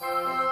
Bye.